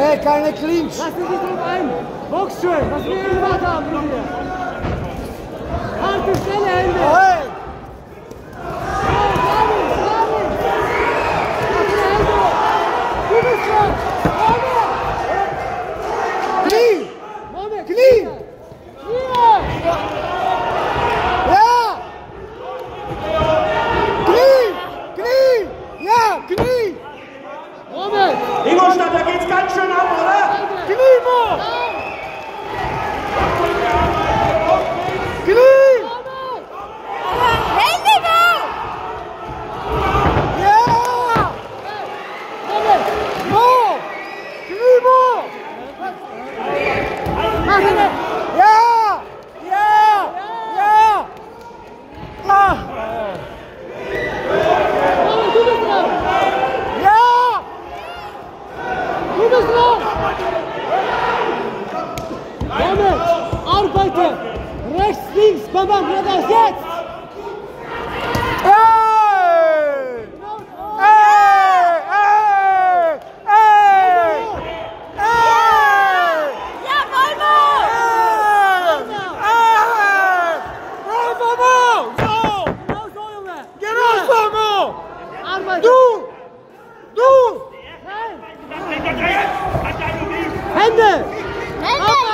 Nee, keine Clinch. Lass dich nicht drauf ein. Box schön, was wir eben gemacht haben von dir. Harte, schnelle Vorstand, da geht's ganz schön ab, oder? Grimo! Grün! Händiger! Ja! Mo! Grimo! Mach ihn! Rechts, links, bam, bam, geradeaus, jetzt. Hey. Hey. Hey. Hey. Hey. Ja, Volvo! Genau so, Junge. Arbeite. Nein. Hände. Hände!